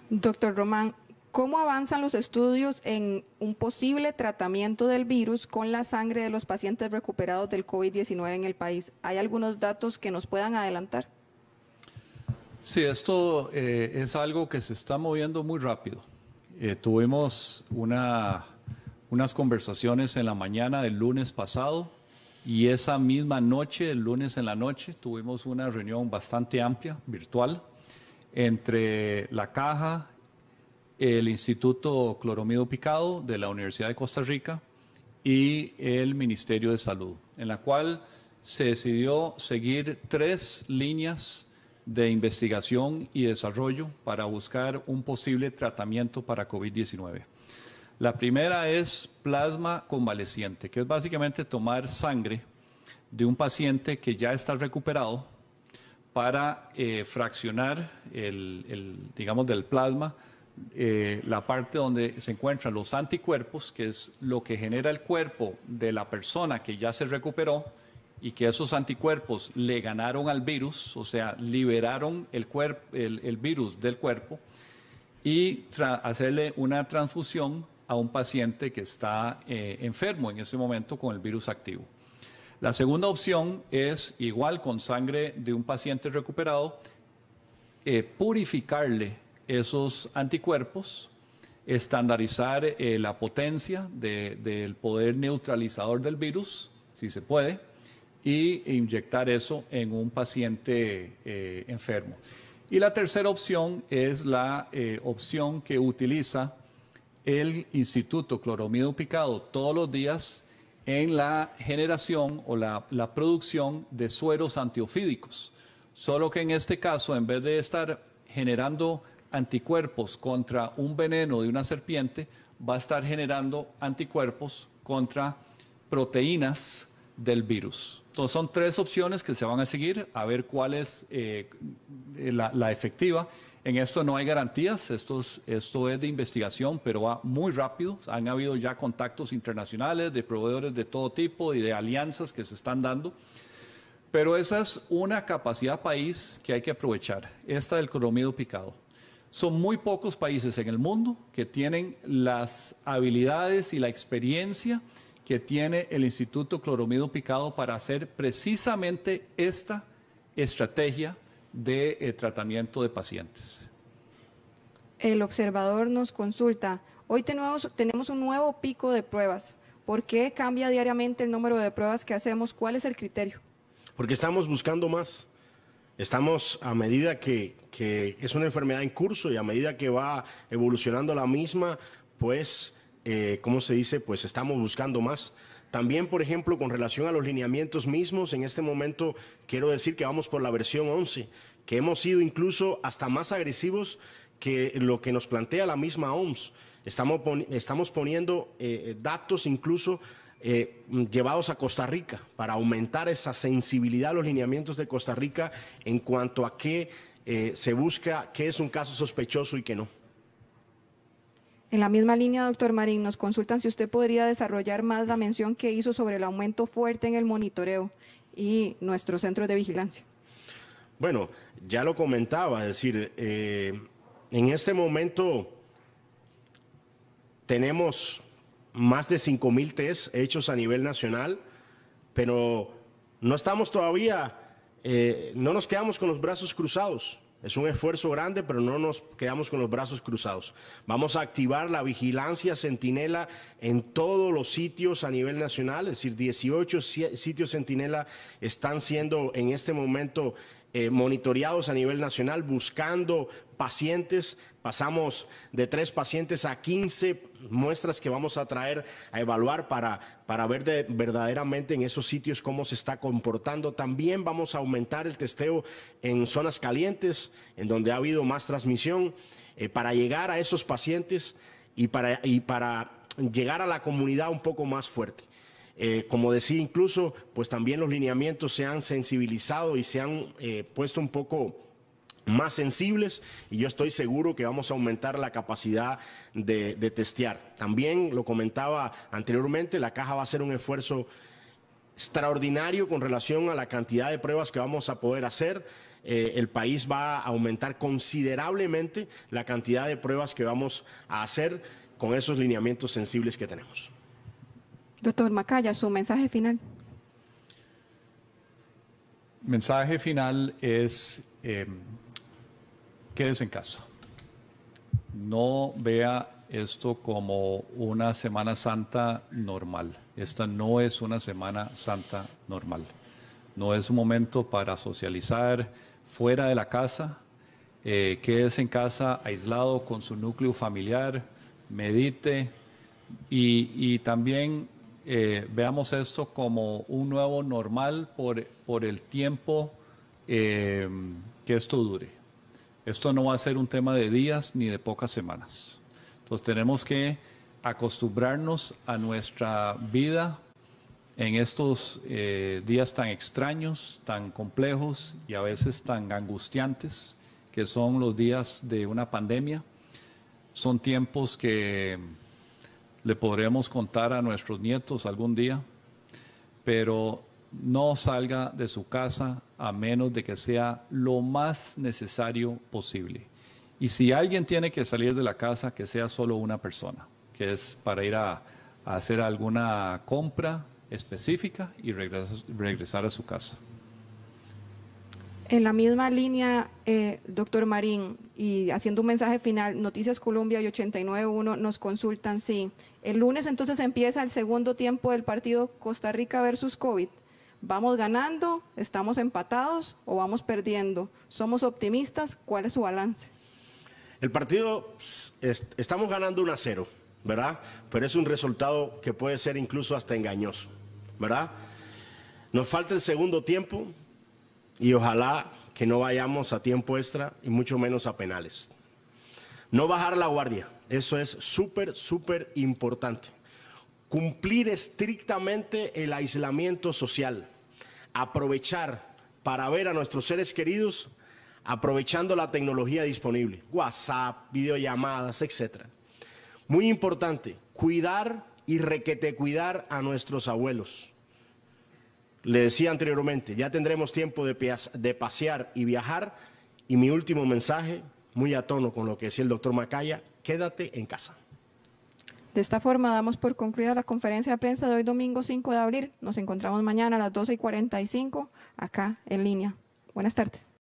Doctor Román, ¿cómo avanzan los estudios en un posible tratamiento del virus con la sangre de los pacientes recuperados del COVID-19 en el país? ¿Hay algunos datos que nos puedan adelantar? Sí, esto eh, es algo que se está moviendo muy rápido. Eh, tuvimos una, unas conversaciones en la mañana del lunes pasado y esa misma noche, el lunes en la noche, tuvimos una reunión bastante amplia, virtual, entre la Caja, el Instituto Cloromido Picado de la Universidad de Costa Rica y el Ministerio de Salud, en la cual se decidió seguir tres líneas de investigación y desarrollo para buscar un posible tratamiento para COVID-19. La primera es plasma convaleciente, que es básicamente tomar sangre de un paciente que ya está recuperado para eh, fraccionar el, digamos, del plasma eh, la parte donde se encuentran los anticuerpos, que es lo que genera el cuerpo de la persona que ya se recuperó, y que esos anticuerpos le ganaron al virus, o sea, liberaron el, virus del cuerpo y hacerle una transfusión a un paciente que está eh, enfermo en ese momento con el virus activo. La segunda opción es, igual con sangre de un paciente recuperado, eh, purificarle esos anticuerpos, estandarizar eh, la potencia del poder neutralizador del virus, si se puede, y inyectar eso en un paciente eh, enfermo. Y la tercera opción es la eh, opción que utiliza el Instituto Cloromido Picado todos los días en la generación o la, la producción de sueros antiofídicos. Solo que en este caso, en vez de estar generando anticuerpos contra un veneno de una serpiente, va a estar generando anticuerpos contra proteínas del virus. Entonces son tres opciones que se van a seguir a ver cuál es eh, la, efectiva. En esto no hay garantías, esto es, de investigación, pero va muy rápido. Han habido ya contactos internacionales de proveedores de todo tipo y de alianzas que se están dando. Pero esa es una capacidad país que hay que aprovechar, esta del cromido picado. Son muy pocos países en el mundo que tienen las habilidades y la experiencia que tiene el Instituto Cloromido Picado para hacer precisamente esta estrategia de eh, tratamiento de pacientes. El observador nos consulta, hoy tenemos, tenemos un nuevo pico de pruebas. ¿Por qué cambia diariamente el número de pruebas que hacemos? ¿Cuál es el criterio? Porque estamos buscando más. Estamos a medida que, es una enfermedad en curso y a medida que va evolucionando la misma, pues eh, ¿cómo se dice? Pues estamos buscando más. También, por ejemplo, con relación a los lineamientos mismos, en este momento quiero decir que vamos por la versión 11, que hemos sido incluso hasta más agresivos que lo que nos plantea la misma OMS. Estamos, estamos poniendo eh, datos incluso eh, llevados a Costa Rica para aumentar esa sensibilidad a los lineamientos de Costa Rica en cuanto a qué se busca, qué es un caso sospechoso y qué no. En la misma línea, doctor Marín, nos consultan si usted podría desarrollar más la mención que hizo sobre el aumento fuerte en el monitoreo y nuestros centros de vigilancia. Bueno, ya lo comentaba, es decir, eh, en este momento tenemos más de 5.000 test hechos a nivel nacional, pero no estamos todavía, eh, no nos quedamos con los brazos cruzados. Es un esfuerzo grande, pero no nos quedamos con los brazos cruzados. Vamos a activar la vigilancia centinela en todos los sitios a nivel nacional, es decir, 18 sitios centinela están siendo en este momento eh, monitoreados a nivel nacional, buscando pacientes. Pasamos de tres pacientes a 15 muestras que vamos a traer a evaluar para, para ver verdaderamente en esos sitios cómo se está comportando. También vamos a aumentar el testeo en zonas calientes, en donde ha habido más transmisión, eh, para llegar a esos pacientes y para, y para llegar a la comunidad un poco más fuerte. Eh, como decía incluso, pues también los lineamientos se han sensibilizado y se han eh, puesto un poco más sensibles y yo estoy seguro que vamos a aumentar la capacidad de, testear. También lo comentaba anteriormente, la caja va a hacer un esfuerzo extraordinario con relación a la cantidad de pruebas que vamos a poder hacer. Eh, el país va a aumentar considerablemente la cantidad de pruebas que vamos a hacer con esos lineamientos sensibles que tenemos. Doctor Macaya, su mensaje final. Mensaje final es eh, quédese en casa. No vea esto como una Semana Santa normal. Esta no es una Semana Santa normal. No es un momento para socializar fuera de la casa. Eh, quédese en casa aislado con su núcleo familiar, medite y, también eh, veamos esto como un nuevo normal por, por el tiempo eh, que esto dure. Esto no va a ser un tema de días ni de pocas semanas. Entonces tenemos que acostumbrarnos a nuestra vida en estos eh, días tan extraños, tan complejos y a veces tan angustiantes que son los días de una pandemia. Son tiempos que le podremos contar a nuestros nietos algún día, pero no salga de su casa a menos de que sea lo más necesario posible. Y si alguien tiene que salir de la casa, que sea solo una persona, que es para ir a, hacer alguna compra específica y regresar a su casa. En la misma línea, eh, doctor Marín, y haciendo un mensaje final, Noticias Colombia y 89.1 nos consultan si el lunes entonces empieza el segundo tiempo del partido Costa Rica versus COVID. ¿Vamos ganando? ¿Estamos empatados o vamos perdiendo? ¿Somos optimistas? ¿Cuál es su balance? El partido, estamos ganando 1 a 0, ¿verdad? Pero es un resultado que puede ser incluso hasta engañoso, ¿verdad? Nos falta el segundo tiempo, y ojalá que no vayamos a tiempo extra y mucho menos a penales. No bajar la guardia, eso es súper, súper importante. Cumplir estrictamente el aislamiento social, aprovechar para ver a nuestros seres queridos, aprovechando la tecnología disponible, WhatsApp, videollamadas, etc. Muy importante, cuidar y requete cuidar a nuestros abuelos le decía anteriormente, ya tendremos tiempo de, pasear y viajar. Y mi último mensaje, muy a tono con lo que decía el doctor Macaya, quédate en casa. De esta forma damos por concluida la conferencia de prensa de hoy domingo 5 de abril. Nos encontramos mañana a las 12 y 45 acá en línea. Buenas tardes.